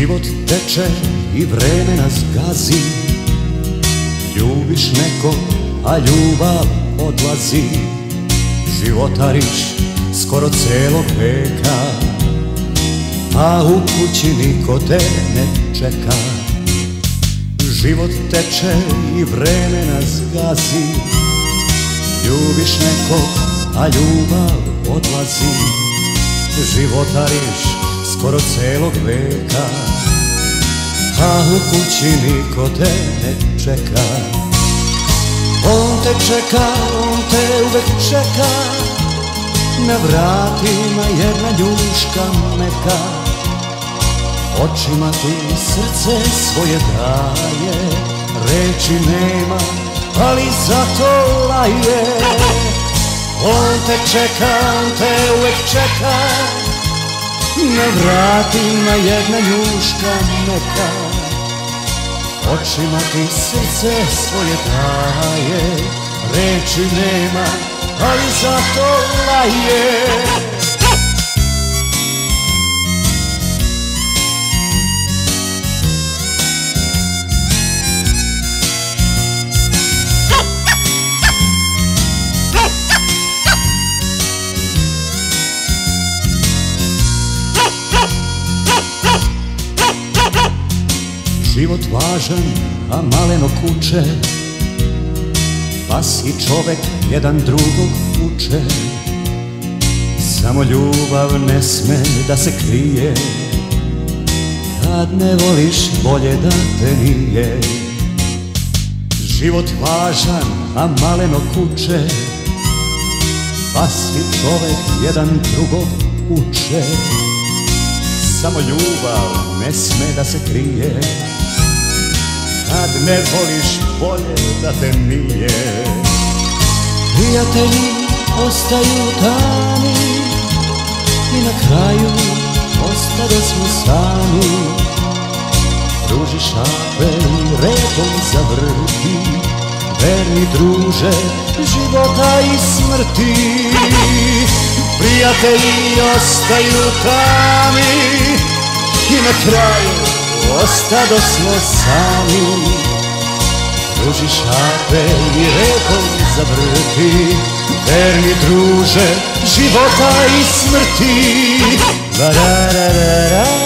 Život teče i vreme nas gazi. Ljubiš neko, a ljubav odlazi. Životariš skoro celog veka A u kući niko te ne čeka. Život teče i vreme nas gazi. Ljubiš neko, a ljubav odlazi. Životariš skoro celog veka. A u kući niko te ne čeka. On te čeka, on te uvek čeka. Na vratima jedna ljuška meka. Očima ti srce svoje daje. Reči nema, ali zato laje. On te čeka, on te uvek čeka Na vratima jedna ljuška meka Očima ti srce svoje daje Reči nema, ali zato laje Život važan, a maleno kuće Pa si čovek jedan drugog uče. Samo ljubav ne sme da se krije. Kad ne voliš bolje da te nije. Život važan, a maleno kuće Pa si čovek jedan drugog uče. Samo ljubav ne sme da se krije kad ne voliš bolje da te nije. Prijatelji ostaju tami I na kraju ostade smo sami. Druži šape i redom zavrti Verni druže života i smrti. Prijatelji ostaju tami I na kraju ostado smo sami. Druži šape i repom zavrti Verni druže života i smrti. La ra ra ra ra